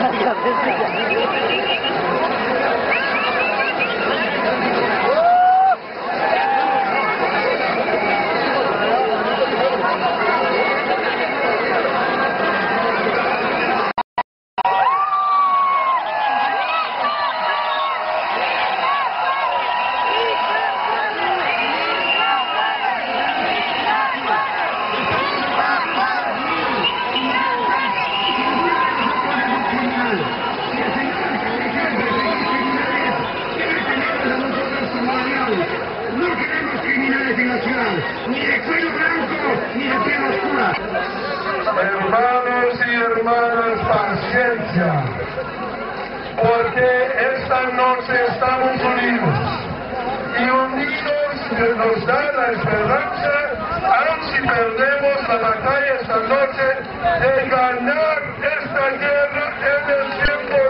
なんか別に。Ni de cuello blanco, ni de piel oscura. Hermanos y hermanas, paciencia, porque esta noche estamos unidos y unidos nos da la esperanza, aun si perdemos la batalla esta noche, de ganar esta guerra en el tiempo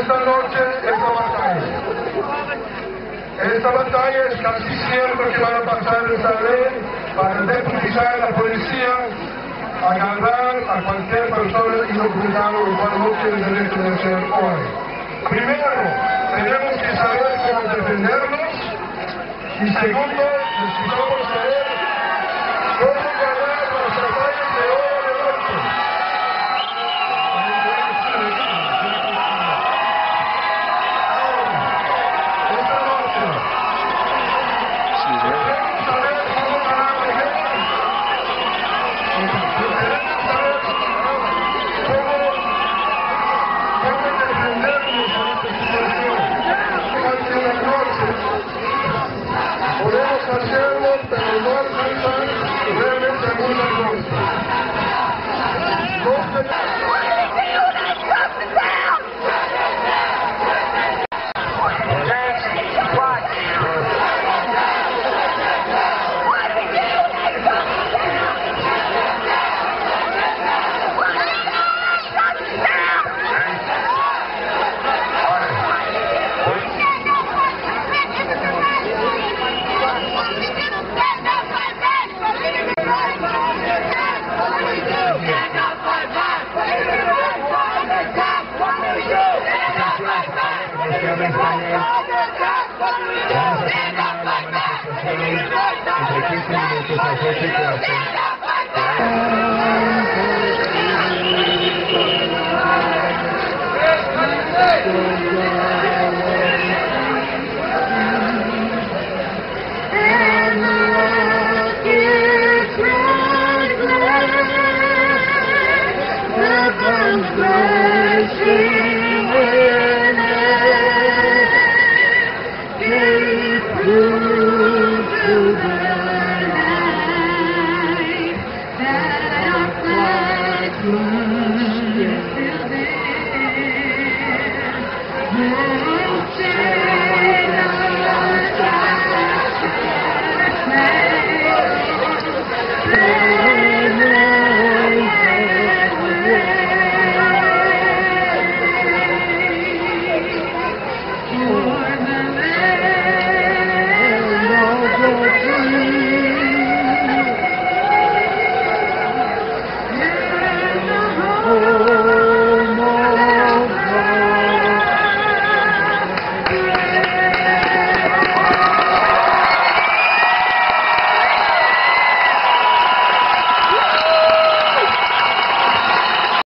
esta noche esta batalla. Esta batalla es casi cierto que van a pasar esta ley para deputizar a la policía, agarrar a cualquier persona inoculada lo cual no tiene derecho de hacer hoy. Primero, tenemos que saber cómo defendernos y segundo, necesitamos saber entre 15 Amen.